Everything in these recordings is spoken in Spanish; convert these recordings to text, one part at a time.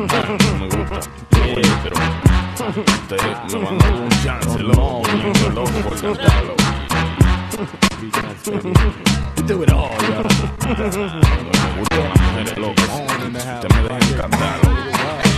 no me gusta. Pero ustedes me van a dar un chance, loco. Yo loco por cantarlo. Do it all, ya. Me gustan las mujeres locas. Ustedes me dejan cantar, Cállate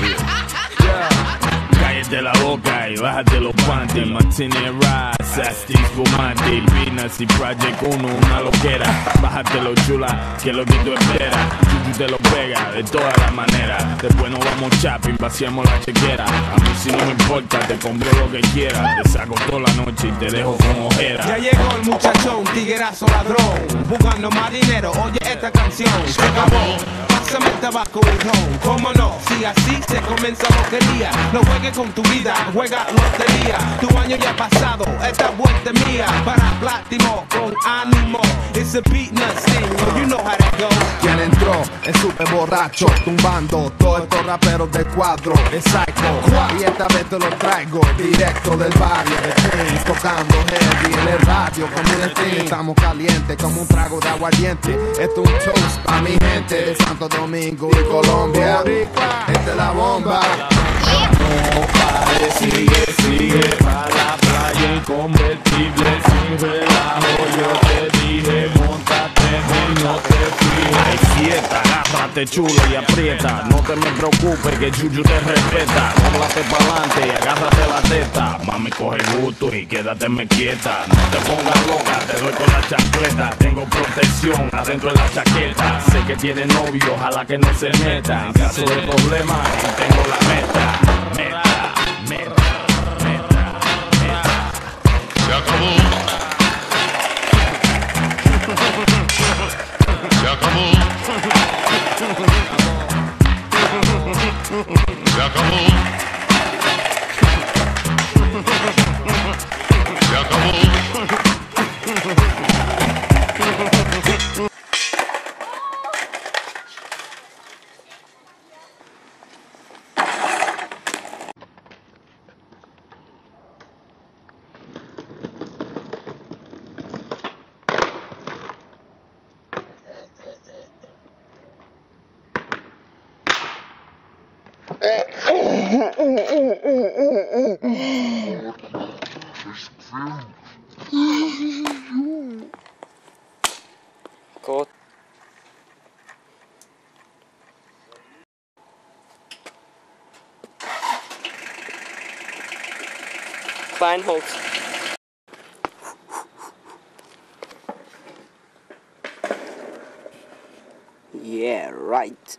la boca y bájate los panties. Martini Rise, Asti Fumati, Pinas y Project 1, una loquera. Bájate lo chula, que es lo que tú esperas. Chuchu te lo pega de todas las maneras. Después nos vamos shopping, vaciamos la chequera. A mí si no me importa, te compro lo que quieras. Te saco toda la noche y te dejo con ojera. Ya llegó el muchachón, tiguerazo ladrón, buscando más dinero. Oye esta canción, se acabó. Pásame el tabaco y ron, cómo no, si así se comienza loquería. No juegues con tu vida, juega lotería. Tu año ya pasado, esta vuelta es mía. Para plátimo, con ánimo. It's a beat nut thing, you know how that goes. Es súper borracho, tumbando todos estos raperos del cuadro, es psycho. Y esta vez te lo traigo directo del barrio de Queens, tocando heavy en el radio como un destino. Estamos calientes como un trago de aguardiente. Esto es un toast pa' mi gente de Santo Domingo y Colombia. Esta es la bomba. No pares, sigue, sigue para la playa inconvertible sin relajo. Yo te dije, montate, no te fijes. Ay, quieta, chulo y aprieta. No te me preocupes que Chuchu te respeta. Róblate pa'lante y agárrate la teta. Mami, coge gusto y quédate me quieta. No te pongas loca, te doy con la chancleta. Tengo protección adentro de la chaqueta. Sé que tiene novio, ojalá que no se meta. En caso de problema, tengo la. Meta, meta, Se God. Kleinholz. Yeah, right.